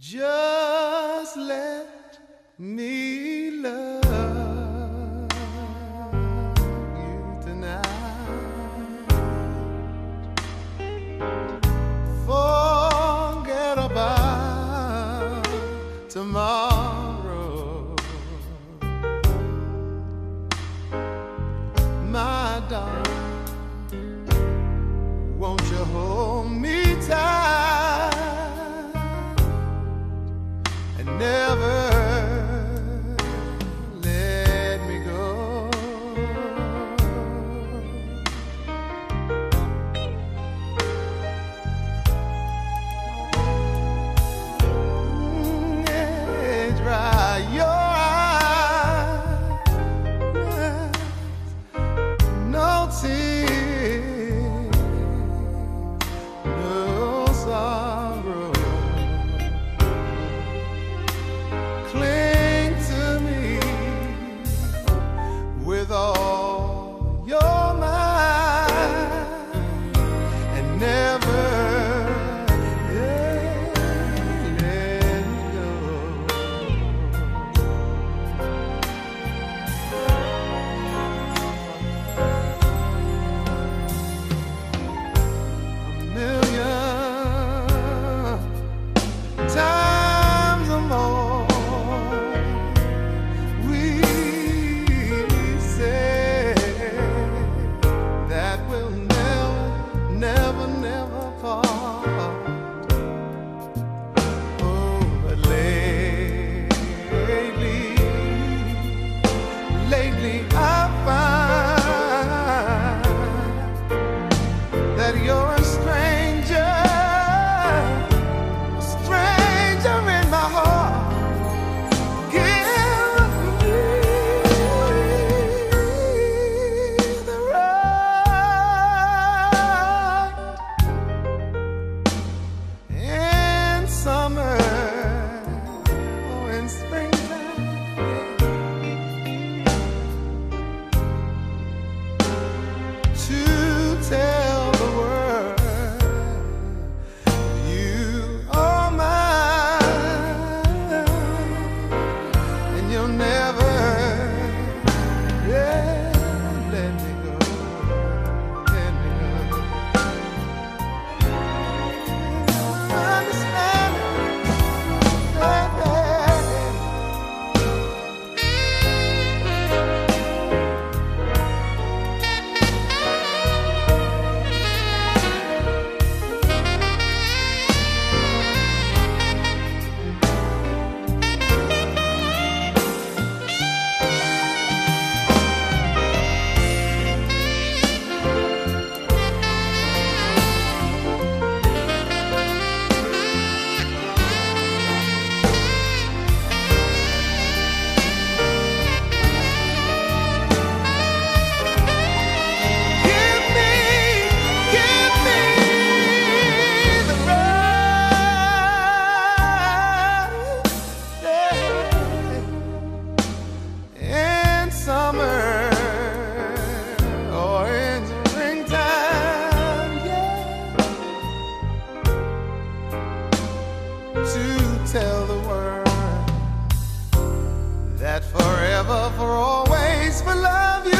Just let me love you tonight. Forget about tomorrow, my darling. never forever, for always, for love you.